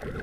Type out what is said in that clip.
Thank